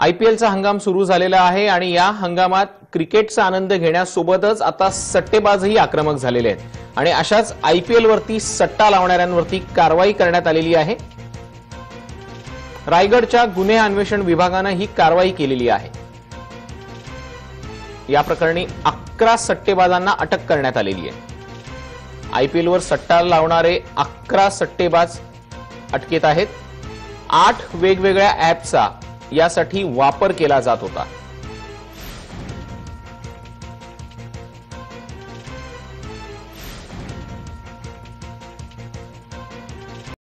आयपीएलचा हंगाम सुरू झालेला आहे आणि या हंगामात क्रिकेटचा आनंद घेण्यासोबतच आता सट्टेबाजही आक्रमक झालेले आहेत. आणि अशाच आयपीएलवरती सट्टा लावणाऱ्यांवरती कारवाई करण्यात आलेली आहे. रायगडच्या गुन्हे अन्वेषण विभागानं ही कारवाई केलेली आहे. या प्रकरणी अकरा सट्टेबाजांना अटक करण्यात आलेली आहे. आयपीएलवर सट्टा लावणारे अकरा सट्टेबाज अटकेत आहेत. आठ वेगवेगळ्या ऍपचा यासाठी वापर केला जात होता.